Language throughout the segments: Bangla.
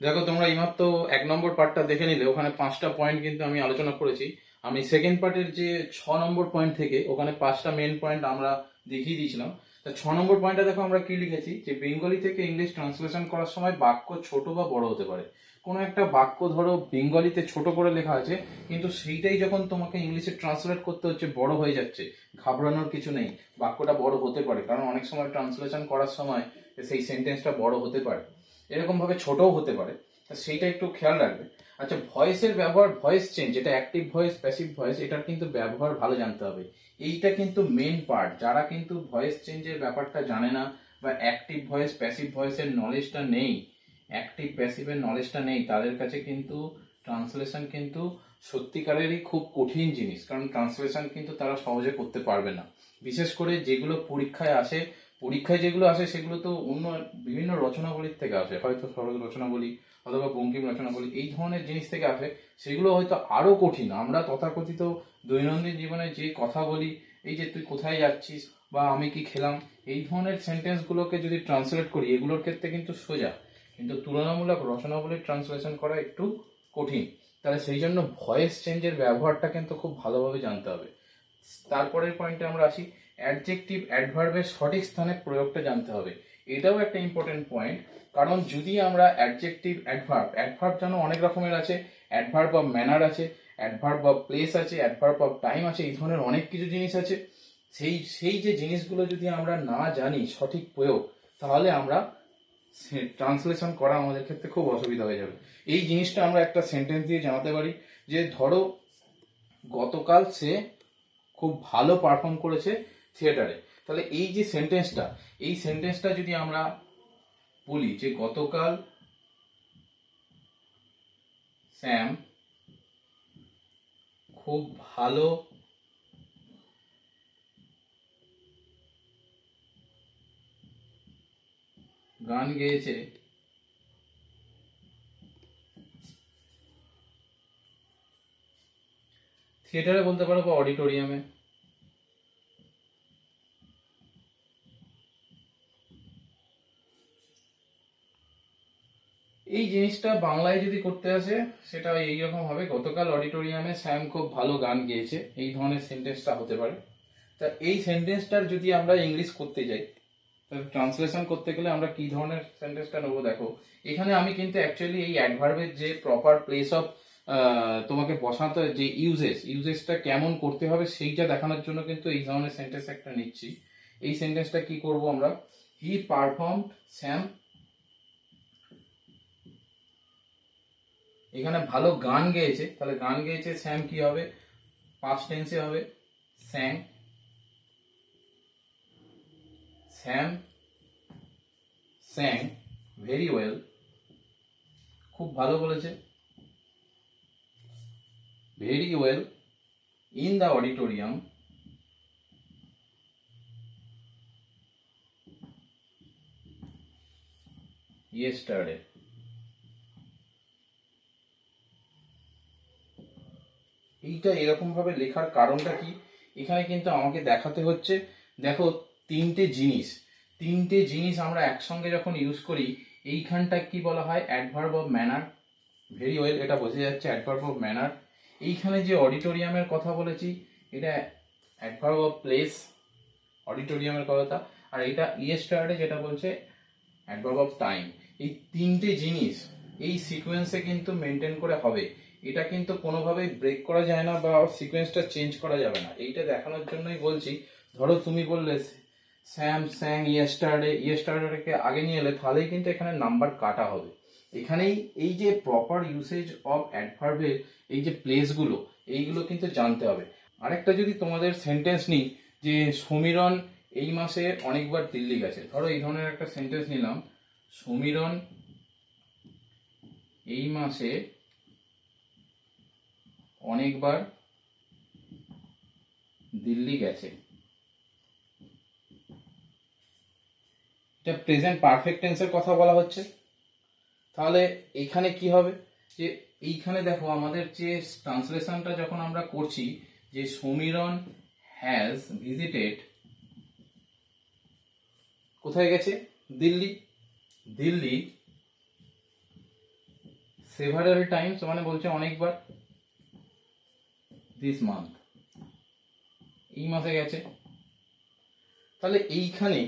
দেখো, তোমরা এইমাত্র এক নম্বর পার্টটা দেখে নিলে, ওখানে পাঁচটা পয়েন্ট কিন্তু আমি আলোচনা করেছি। আমি সেকেন্ড পার্টের যে ছ নম্বর পয়েন্ট থেকে, ওখানে পাঁচটা মেন পয়েন্ট আমরা দেখিয়ে দিয়েছিলাম। তা ছ নম্বর পয়েন্টটা দেখো, আমরা কি লিখেছি? যে বেঙ্গলি থেকে ইংলিশ ট্রান্সলেশন করার সময় বাক্য ছোট বা বড় হতে পারে। কোনো একটা বাক্য ধরো বেঙ্গলিতে ছোট করে লেখা আছে, কিন্তু সেইটাই যখন তোমাকে ইংলিশে ট্রান্সলেট করতে হচ্ছে, বড় হয়ে যাচ্ছে। ঘাবড়ানোর কিছু নেই। বাক্যটা বড় হতে পারে, কারণ অনেক সময় ট্রান্সলেশন করার সময় সেই সেন্টেন্সটা বড় হতে পারে। এরকম ভাবে ছোটও হতে পারে, তা সেইটা একটু খেয়াল রাখবে। আচ্ছা ভয়েসের ব্যবহার, ভয়েস চেঞ্জ এটা অ্যাক্টিভ ভয়েস প্যাসিভ ভয়েস, এটার কিন্তু ব্যবহার ভালো জানতে হবে। এইটা কিন্তু মেন পার্ট যারা কিন্তু ভয়েস চেঞ্জের ব্যাপারটা জানে না বা অ্যাক্টিভ ভয়েস প্যাসিভ ভয়েসের নলেজটা নেই অ্যাক্টিভ প্যাসিভের নলেজটা নেই, তাদের কাছে কিন্তু ট্রান্সলেশন কিন্তু সত্যিকারেরই খুব কঠিন জিনিস, কারণ ট্রান্সলেশন কিন্তু তারা সহজে করতে পারবে না। বিশেষ করে যেগুলো পরীক্ষায় আসে পরীক্ষায় যেগুলো আসে, সেগুলো তো অন্য বিভিন্ন রচনাবলীর থেকে আসে। হয়তো সরল রচনাবলী অথবা বঙ্কিম রচনাবলী, এই ধরনের জিনিস থেকে আসে। সেগুলো হয়তো আরও কঠিন। আমরা তথাকথিত দৈনন্দিন জীবনে যে কথা বলি, এই যে তুই কোথায় যাচ্ছিস বা আমি কি খেলাম, এই ধরনের সেন্টেন্সগুলোকে যদি ট্রান্সলেট করি, এগুলোর ক্ষেত্রে কিন্তু সোজা। কিন্তু তুলনামূলক রচনাবলীর ট্রান্সলেশন করা একটু কঠিন। তাহলে সেই জন্য ভয়েস চেঞ্জের ব্যবহারটা কিন্তু খুব ভালোভাবে জানতে হবে। তারপরের পয়েন্টে আমরা আসি। অ্যাডজেক্টিভ অ্যাডভার্বের সঠিক স্থানে প্রয়োগটা জানতে হবে। এটাও একটা ইম্পর্টেন্ট পয়েন্ট কারণ যদি আমরা অ্যাডজেক্টিভ অ্যাডভার্ব অ্যাডভার্ব যেন অনেক রকমের আছে অ্যাডভার্ব অফ ম্যানার আছে অ্যাডভার্ব অফ প্লেস আছে অ্যাডভার্ব অফ টাইম আছে, এই ধরনের অনেক কিছু জিনিস আছে। সেই সেই যে জিনিসগুলো যদি আমরা না জানি সঠিক প্রয়োগ, তাহলে আমরা ট্রান্সলেশন করা আমাদের ক্ষেত্রে খুব অসুবিধা হয়ে যাবে। এই জিনিসটা আমরা একটা সেন্টেন্স দিয়ে জানাতে পারি যে, ধরো গতকাল সে খুব ভালো পারফর্ম করেছে থিয়েটারে। তাহলে এই যে সেন্টেন্সটা, এই সেন্টেন্সটা যদি আমরা বলি যে গতকাল স্যাম খুব ভালো গান গেয়েছে, থিয়েটারে বলতে পারো বা অডিটোরিয়ামে। এই জিনিসটা বাংলায় যদি করতে আসে, সেটা এইরকম হবে। গতকাল অডিটোরিয়ামে স্যাম খুব ভালো গান গেয়েছে। এই ধরনের সেন্টেন্সটা হতে পারে। তা এই সেন্টেন্সটার যদি আমরা ইংলিশ করতে যাই ট্রান্সলেশন করতে গেলে আমরা কি ধরনের সেন্টেন্সটা নেব? দেখো, এখানে আমি কিন্তু অ্যাকচুয়ালি এই অ্যাডভার্বের যে প্রপার প্লেস অফ তোমাকে বসাতে যে ইউজেস ইউজেসটা কেমন করতে হবে সেইটা দেখানোর জন্য কিন্তু এই ধরনের সেন্টেন্স একটা নিচ্ছি। এই সেন্টেন্সটা কি করব আমরা? হি পারফর্ম স্যাম এখানে ভালো গান গেয়েছে। তাহলে গান গেয়েছে স্যাম কি হবে? পাস্ট টেন্সে হবে sang sung, sang very well খুব ভালো বলেছে। Very well in the auditorium yesterday এইটা এরকম ভাবে লেখার কারণটা কি? এখানে কিন্তু আমাকে দেখাতে হচ্ছে, দেখো তিনটে জিনিস। তিনটে জিনিস আমরা একসঙ্গে যখন ইউজ করি, এইখানটা কি বলা হয়? Adverb of manner very well এটা বোঝা যাচ্ছে অ্যাডভার্ব অফ ম্যানার এইখানে যে অডিটোরিয়ামের কথা বলেছি, এটা অ্যাডভার্ব অফ প্লেস অডিটোরিয়ামের কথা। আর এটা ইয়েস্টারডে যেটা বলছে অ্যাডভার্ব অফ টাইম এই তিনটে জিনিস, এই সিকোয়েন্সে কিন্তু মেনটেন করে হবে। এটা কিন্তু কোনোভাবেই ব্রেক করা যায় না বা সিকোয়েন্সটা চেঞ্জ করা যাবে না। এইটা দেখানোর জন্যই বলছি, ধরো তুমি বললে স্যাম স্যাং ইয়েস্টারডে ইয়েস্টারডেকে আগে নিয়ে এলে তাহলেই কিন্তু এখানে নাম্বার কাটা হবে। এখানেই এই যে প্রপার ইউসেজ অফ অ্যাডভার্বের এই যে প্লেসগুলো এইগুলো কিন্তু জানতে হবে। আরেকটা যদি তোমাদের সেন্টেন্স নিই, যে সমীরণ এই মাসে অনেকবার দিল্লি গেছে। ধরো এই ধরনের একটা সেন্টেন্স নিলাম, সমীরণ এই মাসে অনেকবার দিল্লি গেছে। এটা প্রেজেন্ট পারফেক্ট টেন্সের কথা বলা হচ্ছে। তাহলে এইখানে কি হবে? যে এইখানে দেখো আমাদের যে ট্রান্সলেশনটা যখন আমরা করছি, যে সমীরণ হ্যাজ ভিজিটেড কোথায় গেছে? দিল্লি। দিল্লি সেভারাল টাইমস মানে বলছে অনেকবার। দিস মান্থ এই মাসে গেছে। তাহলে এইখানে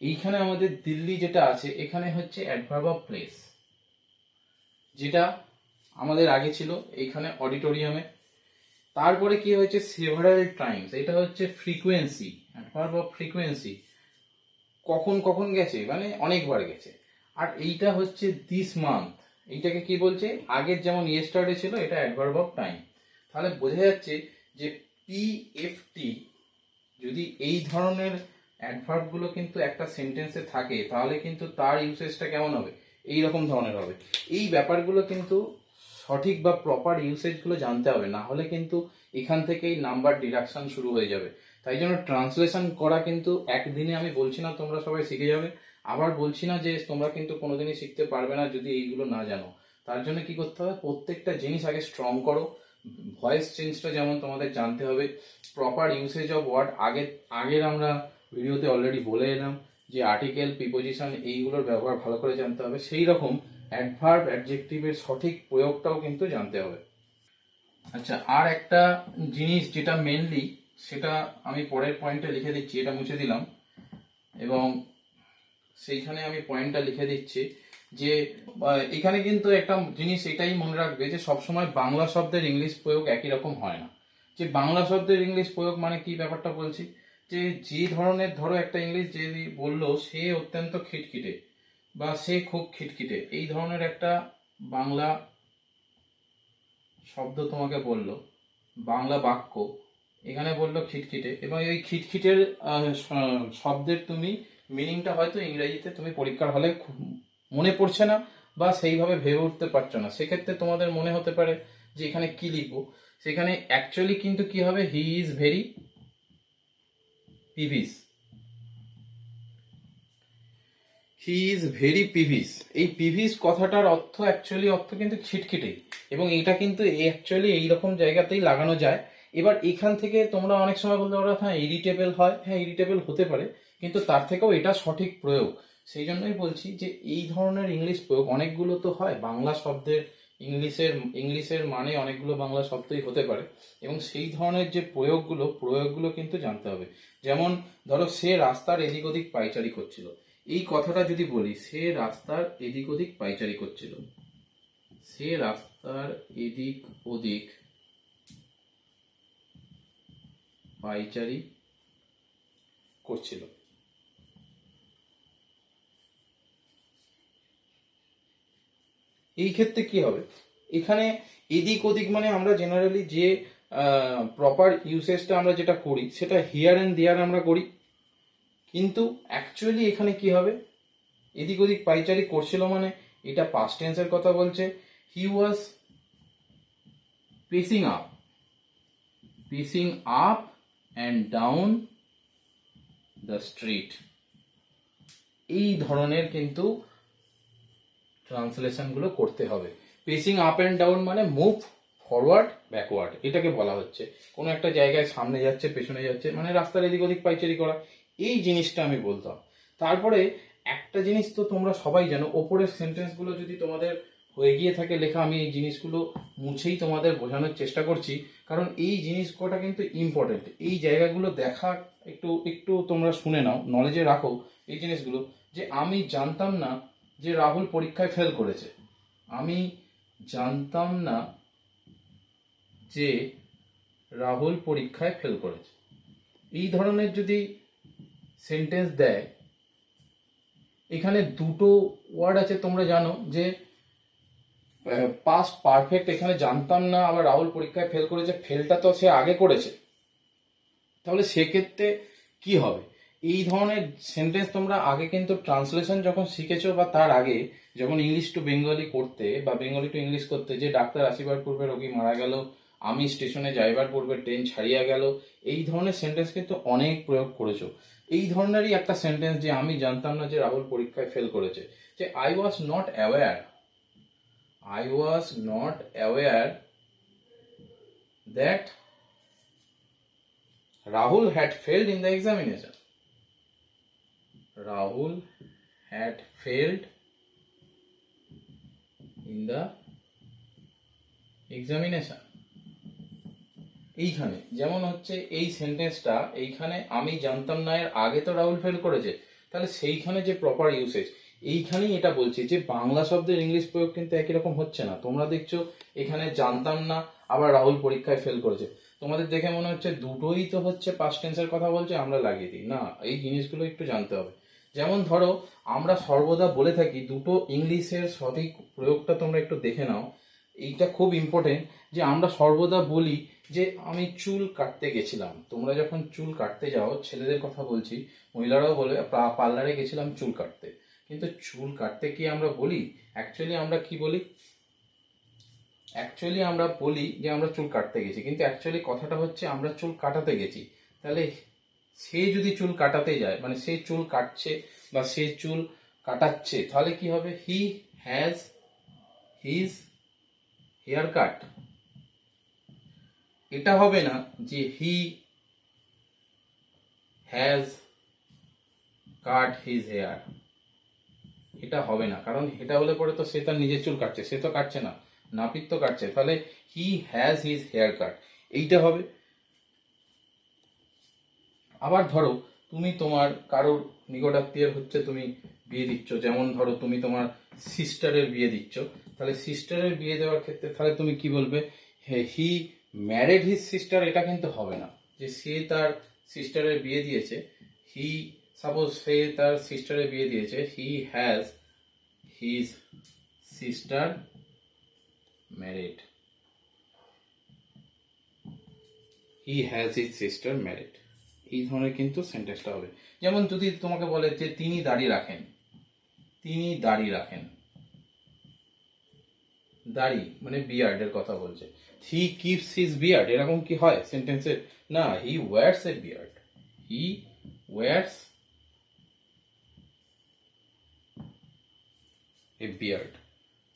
এইখানে আমাদের দিল্লি যেটা আছে, এখানে হচ্ছে অ্যাডভার্ব অফ প্লেস যেটা আমাদের আগে ছিল এইখানে অডিটোরিয়ামে তারপরে কি হয়েছে? সেভারাল টাইমস এটা হচ্ছে ফ্রিকোয়েন্সি অ্যাডভার্ব অফ ফ্রিকোয়েন্সি কখন কখন গেছে? মানে অনেকবার গেছে। আর এইটা হচ্ছে দিস মান্থ এইটাকে কি বলছে? আগের যেমন ইয়েস্টারডে ছিল, এটা অ্যাডভার্ব অফ টাইম তাহলে বোঝা যাচ্ছে যে পিএফটি যদি এই ধরনের অ্যাডভার্বগুলো কিন্তু একটা সেন্টেন্সে থাকে, তাহলে কিন্তু তার ইউসেজটা কেমন হবে? এই রকম ধরনের হবে। এই ব্যাপারগুলো কিন্তু সঠিক বা প্রপার ইউসেজগুলো জানতে হবে, না হলে কিন্তু এখান থেকেই নাম্বার ডিডাকশন শুরু হয়ে যাবে। তাই জন্য ট্রান্সলেশন করা কিন্তু একদিনে আমি বলছি না তোমরা সবাই শিখে যাবে, আবার বলছি না যে তোমরা কিন্তু কোনোদিনই শিখতে পারবে না যদি এইগুলো না জানো। তার জন্য কি করতে হবে? প্রত্যেকটা জিনিস আগে স্ট্রং করো ভয়েস চেঞ্জটা যেমন তোমাদের জানতে হবে প্রপার ইউসেজ অফ ওয়ার্ড আগে, আগের আমরা ভিডিওতে অলরেডি বলে এলাম যে আর্টিকেল প্রিপোজিশন এইগুলোর ব্যবহার ভালো করে জানতে হবে। সেই রকম অ্যাডভার্ব অ্যাডজেক্টিভের সঠিক প্রয়োগটাও কিন্তু জানতে হবে। আচ্ছা আর একটা জিনিস যেটা মেনলি সেটা আমি পরের পয়েন্টে লিখে দিচ্ছি, এটা মুছে দিলাম। এবং সেইখানে আমি পয়েন্টটা লিখে দিচ্ছি। যে এখানে কিন্তু একটা জিনিস এটাই মনে রাখবে যে সবসময় বাংলা শব্দের ইংলিশ প্রয়োগ একই রকম হয় না। যে বাংলা শব্দের ইংলিশ প্রয়োগ মানে কি ব্যাপারটা বলছি? যে যে ধরনের ধরো একটা ইংলিশ যে বলল, সে অত্যন্ত খিটখিটে বা সে খুব খিটখিটে। এই ধরনের একটা বাংলা শব্দ তোমাকে বলল, বাংলা বাক্য, এখানে বলল খিটখিটে এবং এই খিটখিটের শব্দের তুমি মিনিংটা হয়তো ইংরেজিতে তুমি পরীক্ষার হলে মনে পড়ছে না বা সেইভাবে ভেবে উঠতে পারছ না। সেক্ষেত্রে তোমাদের মনে হতে পারে যে এখানে কি লিখব? সেখানে অ্যাকচুয়ালি কিন্তু কি হবে? He is very peevish he is very peevish এই পিভিস কথাটার অর্থ অ্যাকচুয়ালি অর্থ কিন্তু খিটখিটে। এবং এটা কিন্তু অ্যাকচুয়ালি এইরকম জায়গাতেই লাগানো যায়। এবার এখান থেকে তোমরা অনেক সময় বলতে পারো হ্যাঁ ইরিটেবল হয়। হ্যাঁ ইরিটেবল হতে পারে। কিন্তু তার থেকেও এটা সঠিক প্রয়োগ। সেই জন্যই বলছি যে এই ধরনের ইংলিশ প্রয়োগ অনেকগুলো তো হয়। বাংলা শব্দের ইংলিশের ইংলিশের মানে অনেকগুলো বাংলা শব্দই হতে পারে এবং সেই ধরনের যে প্রয়োগগুলো প্রয়োগগুলো কিন্তু জানতে হবে। যেমন ধরো সে রাস্তার এদিক ওদিক পাইচারি করছিল। এই কথাটা যদি বলি, সে রাস্তার এদিক ওদিক পাইচারি করছিল। সে রাস্তার এদিক ওদিক পাইচারি করছিল। এই ক্ষেত্রে কি হবে? এখানে এদিক ওদিক মানে আমরা জেনারেলি যে প্রপার ইউসেজটা আমরা যেটা করি, সেটা হিয়ার অ্যান্ড দেয়ার আমরা করি। কিন্তু অ্যাকচুয়ালি এখানে কি হবে? এদিক ওদিক পাইচারি করছিল মানে এটা পাস্ট টেন্সের কথা বলছে। He was pacing up pacing up and down the street এই ধরনের কিন্তু ট্রান্সলেশনগুলো করতে হবে। পেসিং আপ অ্যান্ড ডাউন মানে মুভ ফরওয়ার্ড, ব্যাকওয়ার্ড। এটাকে বলা হচ্ছে। কোনো একটা জায়গায় সামনে যাচ্ছে, পেছনে যাচ্ছে মানে রাস্তার এদিক ওদিক পাইচারি করা। এই জিনিসটা আমি বলতাম। তারপরে একটা জিনিস তো তোমরা সবাই জানো, ওপরের সেন্টেন্সগুলো যদি তোমাদের হয়ে গিয়ে থাকে লেখা, আমি এই জিনিসগুলো মুছেই তোমাদের বোঝানোর চেষ্টা করছি। কারণ এই জিনিস কটা কিন্তু ইম্পর্টেন্ট এই জায়গাগুলো দেখা একটু একটু তোমরা শুনে নাও নলেজে রাখো এই জিনিসগুলো। যে আমি জানতাম না যে রাহুল পরীক্ষায় ফেল করেছে। আমি জানতাম না যে রাহুল পরীক্ষায় ফেল করেছে। এই ধরনের যদি সেন্টেন্স দেয়, এখানে দুটো ওয়ার্ড আছে তোমরা জানো যে পাস্ট পারফেক্ট এখানে জানতাম না আবার রাহুল পরীক্ষায় ফেল করেছে ফেলটা তো সে আগে করেছে। তাহলে সেক্ষেত্রে কি হবে? এই ধরনের সেন্টেন্স তোমরা আগে কিন্তু ট্রান্সলেশন যখন শিখেছো বা তার আগে, যখন ইংলিশ টু বেঙ্গলি করতে বা বেঙ্গলি টু ইংলিশ করতে যে ডাক্তার আসিবার পূর্বে রোগী মারা গেল, আমি স্টেশনে যাইবার পূর্বে ট্রেন ছাড়িয়া গেল, এই ধরনের সেন্টেন্স কিন্তু অনেক প্রয়োগ করেছ। এই ধরনেরই একটা সেন্টেন্স যে আমি জানতাম না যে রাহুল পরীক্ষায় ফেল করেছে, যে I was not aware I was not aware that Rahul had failed in the examination Rahul had failed in the examination এইখানে, যেমন হচ্ছে এই সেন্টেন্সটা এইখানে আমি জানতাম না, এর আগে তো রাহুল ফেল করেছে। তাহলে সেইখানে যে প্রপার ইউসেজ এইখানেই এটা বলছি যে বাংলা শব্দের ইংলিশ প্রয়োগ কিন্তু একই রকম হচ্ছে না। তোমরা দেখছ, এখানে জানতাম না, আবার রাহুল পরীক্ষায় ফেল করেছে। তোমাদের দেখে মনে হচ্ছে দুটোই তো হচ্ছে পাস্ট টেন্সের কথা বলছে, আমরা লাগিয়ে দিই। না, এই জিনিসগুলো একটু জানতে হবে। যেমন ধরো, আমরা সর্বদা বলে থাকি দুটো ইংলিশের সঠিক প্রয়োগটা তোমরা একটু দেখে নাও। এইটা খুব ইম্পর্টেন্ট যে আমরা সর্বদা বলি যে, আমি চুল কাটতে গেছিলাম। তোমরা যখন চুল কাটতে যাও, ছেলেদের কথা বলছি, মহিলারাও বলে পার্লারে গেছিলাম চুল কাটতে। কিন্তু চুল কাটতে কি আমরা বলি? অ্যাকচুয়ালি আমরা কি বলি? অ্যাকচুয়ালি আমরা বলি যে, আমরা চুল কাটতে গেছি। কিন্তু অ্যাকচুয়ালি কথাটা হচ্ছে, আমরা চুল কাটাতে গেছি। তাহলে সে যদি চুল কাটাতে যায় মানে সে চুল কাটছে বা সে চুল কাটাচ্ছে, তাহলে কি হবে? He has his hair cut এটা হবে না যে he has cut his hair এটা হবে না, কারণ এটা হলে পরে তো সে তার নিজের চুল কাটছে। সে তো কাটছে না, নাপিত তো কাটছে। তাহলে he has his hair cut এইটা হবে আবার ধরো, তুমি তোমার কারোর নিকটাত্মীয়ের হচ্ছে তুমি বিয়ে দিচ্ছ, যেমন ধরো তুমি তোমার সিস্টারের বিয়ে দিচ্ছ, তাহলে সিস্টারের বিয়ে দেওয়ার ক্ষেত্রে তাহলে তুমি কি বলবে? হি ম্যারেড হিজ সিস্টার এটা কিন্তু হবে না। যে সে তার সিস্টারের বিয়ে দিয়েছে হি সাপোজ সে তার সিস্টারের বিয়ে দিয়েছে he has his sister married he has his sister married এই ধরনের কিন্তু সেন্টেন্সটা হবে। যেমন যদি তোমাকে বলে যে তিনি দাড়ি রাখেন, তিনি দাড়ি রাখেন। দাড়ি মানে বিয়ার্ডের কথা বলছে। হি কিপস হিজ বিয়ার্ড এরকম কি হয় সেন্টেন্সে না he wears a beard he wears a beard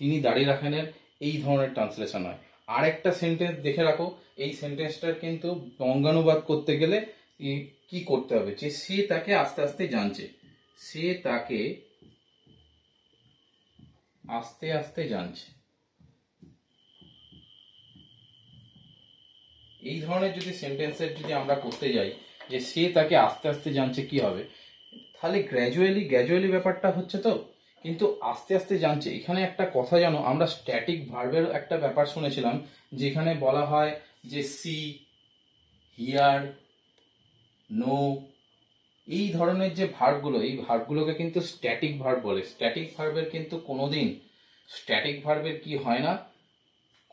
তিনি দাড়ি রাখেনের এই ধরনের ট্রান্সলেশন হয়। আরেকটা সেন্টেন্স দেখে রাখো, এই সেন্টেন্সটার কিন্তু বঙ্গানুবাদ করতে গেলে কি করতে হবে? যে সে তাকে আস্তে আস্তে জানছে। সে তাকে আস্তে আস্তে জানছে। এই ধরনের যদি সেন্টেন্সের যদি আমরা করতে যাই, যে সে তাকে আস্তে আস্তে জানছে কি হবে, তাহলে গ্র্যাজুয়ালি গ্র্যাজুয়ালি ব্যাপারটা হচ্ছে তো, কিন্তু আস্তে আস্তে জানছে। এখানে একটা কথা জানো, আমরা স্ট্যাটিক ভার্বের একটা ব্যাপার শুনেছিলাম, যেখানে বলা হয় যে সি হিয়ার নো এই ধরনের যে ভার্বগুলো এই ভার্বগুলোকে কিন্তু স্ট্যাটিক ভার্ব বলে। স্ট্যাটিক ভার্বের কিন্তু কোনোদিন স্ট্যাটিক ভার্বের কি হয় না?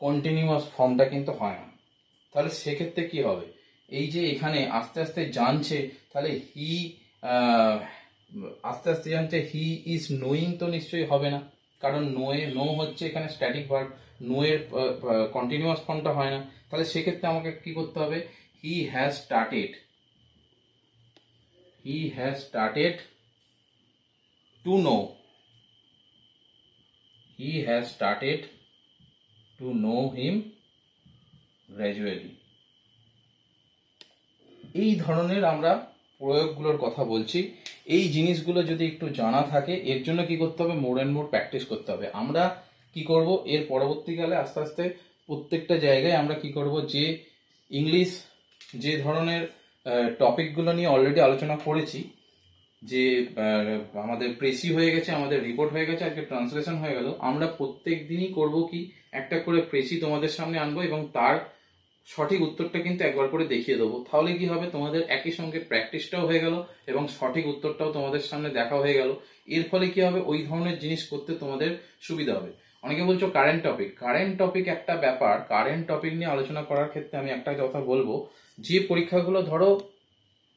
কন্টিনিউয়াস ফর্মটা কিন্তু হয় না। তাহলে সেক্ষেত্রে কি হবে? এই যে এখানে আস্তে আস্তে জানছে, তাহলে হি আস্তে আস্তে জানছে হি ইজ নোয়িং তো নিশ্চয়ই হবে না। কারণ নোয়ে নো হচ্ছে এখানে স্ট্যাটিক ভার্ব নো এর কন্টিনিউয়াস ফর্মটা হয় না। তাহলে সেক্ষেত্রে আমাকে কি করতে হবে? He has started he has started to know he has started to know him gradually এই ধরনের আমরা প্রয়োগগুলোর কথা বলছি। এই জিনিসগুলো যদি একটু জানা থাকে, এর জন্য কি করতে হবে? মোর অ্যান্ড মোর প্র্যাকটিস করতে হবে। আমরা কি করব? এর পরবর্তীকালে আস্তে আস্তে প্রত্যেকটা জায়গায় আমরা কি করব? যে ইংলিশ যে ধরনের টপিকগুলো নিয়ে অলরেডি আলোচনা করেছি, যে আমাদের প্রেসি হয়ে গেছে, আমাদের রিপোর্ট হয়ে গেছে, আজকে ট্রান্সলেশন হয়ে গেল। আমরা প্রত্যেক দিনই করব কি, একটা করে প্রেসি তোমাদের সামনে আনব এবং তার সঠিক উত্তরটা কিন্তু একবার করে দেখিয়ে দেবো। তাহলে কি হবে, তোমাদের একই সঙ্গে প্র্যাকটিসটাও হয়ে গেল এবং সঠিক উত্তরটাও তোমাদের সামনে দেখা হয়ে গেল। এর ফলে কি হবে, ওই ধরনের জিনিস করতে তোমাদের সুবিধা হবে। অনেকে বলছো কারেন্ট টপিক কারেন্ট টপিক একটা ব্যাপার কারেন্ট টপিক নিয়ে আলোচনা করার ক্ষেত্রে আমি একটা কথা বলব যে পরীক্ষাগুলো ধরো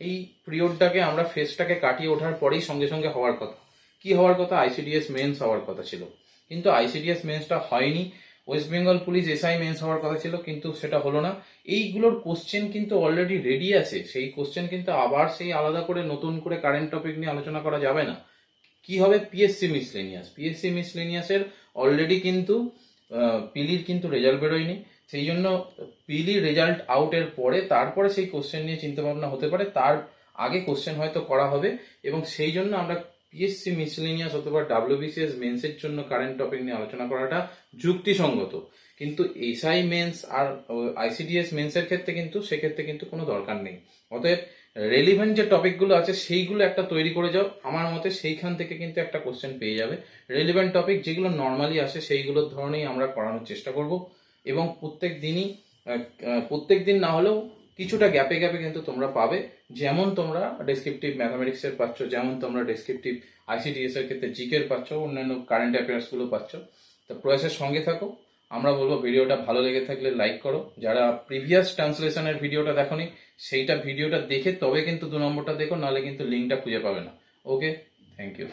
এই পিরিয়ডটাকে আমরা ফেসটাকে কাটিয়ে ওঠার পরেই সঙ্গে সঙ্গে হওয়ার কথা। কি হওয়ার কথা? আইসিডিএস মেন্স হওয়ার কথা ছিল। কিন্তু আইসিডিএস মেন্সটা হয়নি। West Bengal police SI mains হওয়ার কথা ছিল, কিন্তু সেটা হলো না। এইগুলোর কোশ্চেন কিন্তু অলরেডি রেডি আছে। সেই কোশ্চেন কিন্তু আবার সেই আলাদা করে নতুন করে কারেন্ট টপিক নিয়ে আলোচনা করা যাবে না। কি হবে? পিএসসি মিসলেনিয়াস পিএসসি মিসলেনিয়াসের অলরেডি কিন্তু পিলির কিন্তু রেজাল্ট বেরোয়নি। সেই জন্য পিলি রেজাল্ট আউটের পরে, তারপরে সেই কোশ্চেন নিয়ে চিন্তা ভাবনা হতে পারে। তার আগে কোশ্চেন হয়তো করা হবে এবং সেই জন্য আমরা পিএসসি মিসলেনিয়াস অথবা ডাব্লিউবিসিএস মেন্সের জন্য কারেন্ট টপিক নিয়ে আলোচনা করাটা যুক্তিসঙ্গত। কিন্তু এসআই মেন্স আর আইসিডিএস মেন্সের ক্ষেত্রে কিন্তু, সেক্ষেত্রে কিন্তু কোনো দরকার নেই। অতএব রেলিভেন্ট যে টপিকগুলো আছে, সেইগুলো একটা তৈরি করে যাও। আমার মতে সেইখান থেকে কিন্তু একটা কোশ্চেন পেয়ে যাবে। রেলিভেন্ট টপিক যেগুলো নর্মালি আসে, সেইগুলোর ধরনেই আমরা করানোর চেষ্টা করব। এবং প্রত্যেক দিনই প্রত্যেক দিন না হলেও কিছুটা গ্যাপে গ্যাপে কিন্তু তোমরা পাবে। যেমন তোমরা ডেসক্রিপটিভ ম্যাথামেটিক্স এর পাচ্ছ, যেমন তোমরা ডেসক্রিপটিভ আইসিডিএস এর ক্ষেত্রে জিকের পাচ্ছ, অন্যান্য কারেন্ট অ্যাফেয়ার্সগুলো পাচ্ছ। তো প্রয়াসের সঙ্গে থাকো। আমরা বলব ভিডিওটা ভালো লেগে থাকলে লাইক করো। যারা প্রিভিয়াস ট্রান্সলেশনের ভিডিওটা দেখোনি, সেইটা ভিডিওটা দেখে তবে কিন্তু দু নম্বরটা দেখো, নাহলে কিন্তু লিঙ্কটা খুঁজে পাবে না। Okay thank you